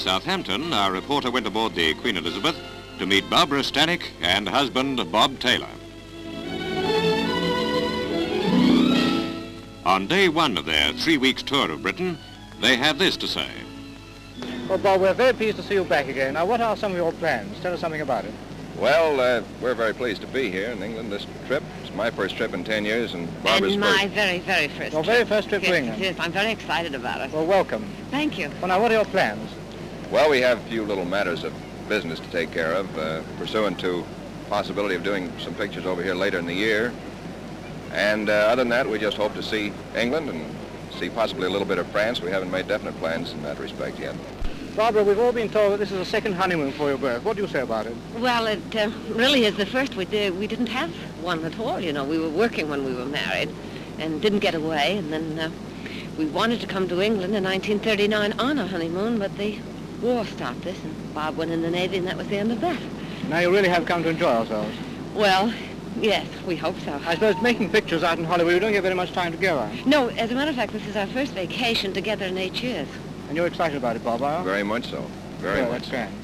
At Southampton, our reporter went aboard the Queen Elizabeth to meet Barbara Stanwyck and husband Bob Taylor. On day one of their three weeks tour of Britain, they have this to say. Well, Bob, we're very pleased to see you back again. Now, what are some of your plans? Tell us something about it. Well, uh, we're very pleased to be here in England this trip. It's my first trip in 10 years and Barbara's and my first. very, very first Your trip. very first trip to yes, England. Yes, I'm very excited about it. Well, welcome. Thank you. Well, now, what are your plans? Well, we have a few little matters of business to take care of, uh, pursuant to possibility of doing some pictures over here later in the year. And uh, other than that, we just hope to see England and see possibly a little bit of France. We haven't made definite plans in that respect yet. Barbara, we've all been told that this is a second honeymoon for you both. What do you say about it? Well, it uh, really is the first we did. We didn't have one at all, you know. We were working when we were married and didn't get away. And then uh, we wanted to come to England in 1939 on a honeymoon, but the war stopped us and Bob went in the Navy and that was the end of that. Now, you really have come to enjoy ourselves. Well, yes, we hope so. I suppose making pictures out in Hollywood, you don't get very much time together. No, as a matter of fact, this is our first vacation together in eight years. And you're excited about it, Bob, are you? Very much so. Very Well, much so. grand.